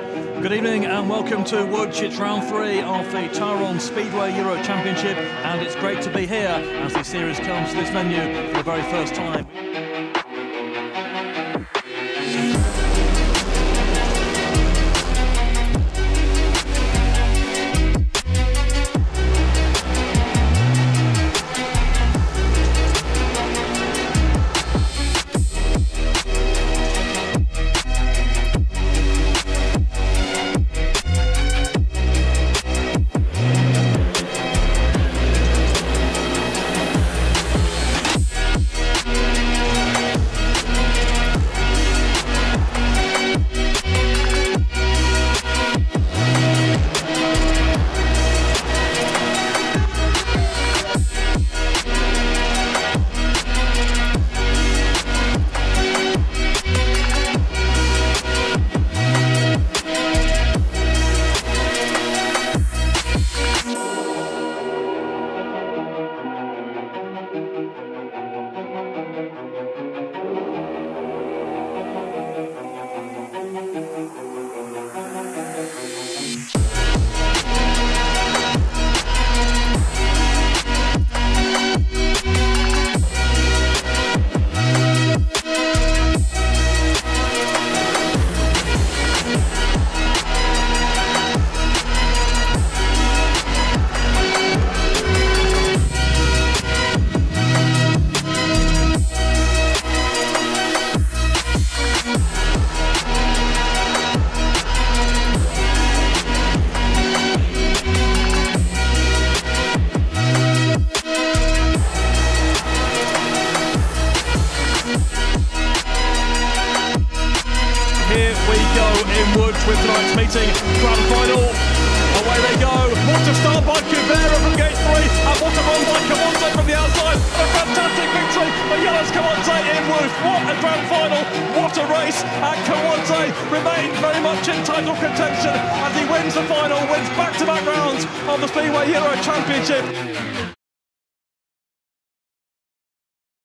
Good evening and welcome to Łódź. It's round three of the Tauron Speedway Euro Championship and it's great to be here as the series comes to this venue for the very first time. Łódź with tonight's meeting. Grand final. Away they go. What a start by Kubera from gate three. And what a run by Kołodziej from the outside. A fantastic victory for Yellow's Kołodziej in Łódź. What a grand final. What a race. And Kołodziej remains very much in title contention as he wins the final, wins back-to-back rounds of the Speedway Euro Championship.